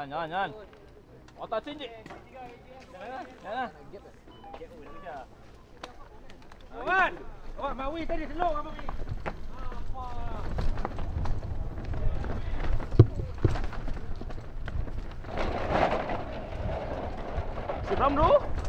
Jangan, jangan. Otak sini. Jangan. Jangan. Kawan. Awak Mawi tadi selok apa ni? Seram tu.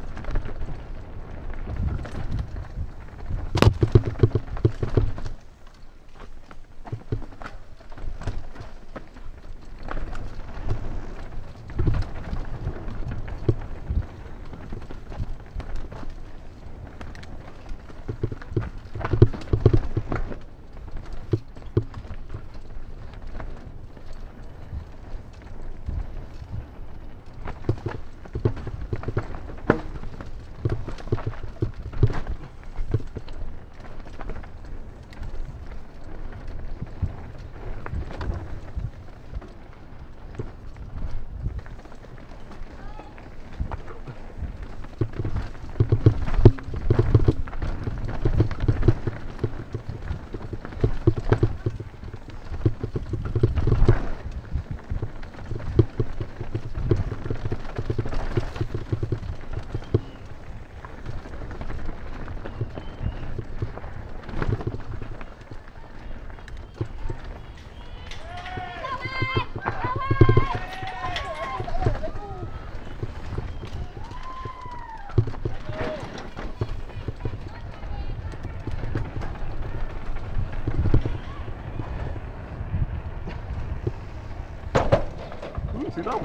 Você não?